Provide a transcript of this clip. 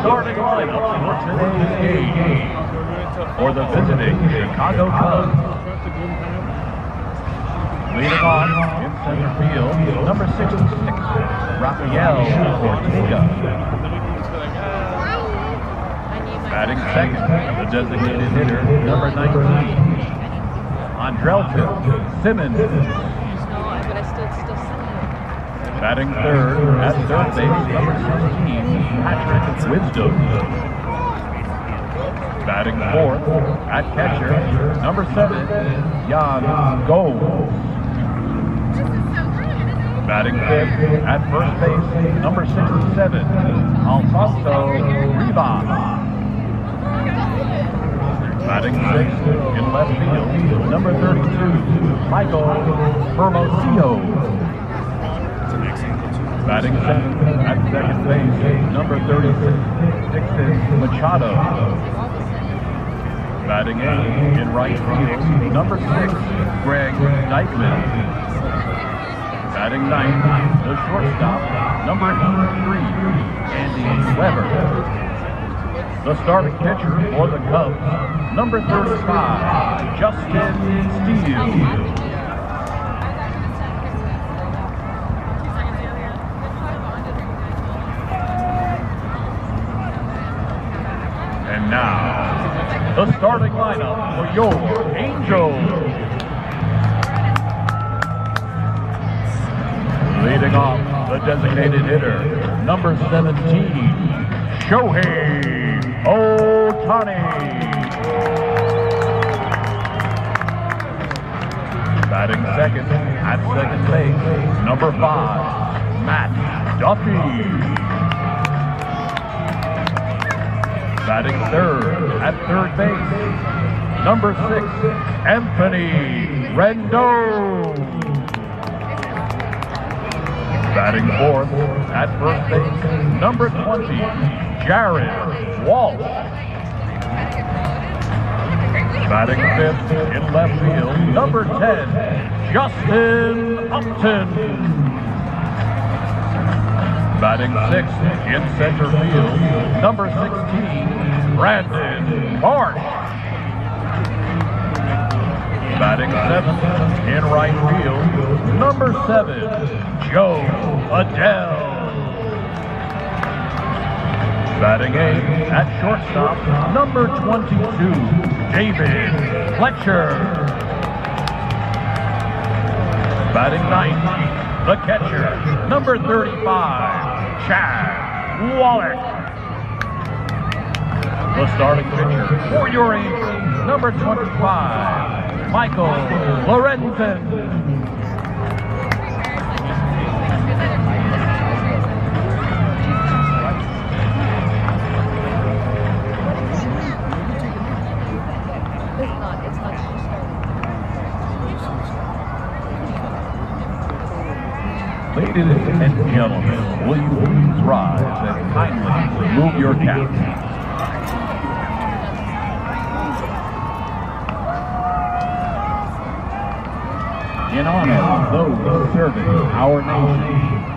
starting lineup for today's game. For the visiting Chicago Cubs. Leading off in center field, number 66, Rafael Ortega. Batting second, the designated hitter, number 19, Andrelton Simmons. Batting third at third base, number 16, Patrick Wisdom. Batting fourth at catcher, number seven, Yan Gomes. Batting fifth at first base, number 67, Alfonso Rivas. Batting sixth in left field, number 32, Michael Hermosillo. Batting seventh at second base, number 36, Dixon Machado. Batting eighth in right field, number six, Greg Deichmann. Batting ninth, the shortstop, number three, Andy Weber. The starting pitcher for the Cubs, number 35, Justin Steele. And now, the starting lineup for your Angels. Leading off, the designated hitter, number 17, Shohei Ohtani. Batting second at second base, number five, Matt Duffy. Batting third at third base, number six, Anthony Rendon. Batting fourth at first base, number 20, Jared Walsh. Batting fifth in left field, number 10, Justin Upton. Batting sixth in center field, number 16, Brandon Marsh. Batting seventh in right field, number seven, Jo Adell. Batting eighth at shortstop, number 22, David Fletcher. Batting ninth, the catcher, number 35, Chad Wallach. The starting pitcher for your Angels, number 25, Michael Lorenzen. Ladies and gentlemen, will you please rise and kindly remove your caps? In honor of those serving our nation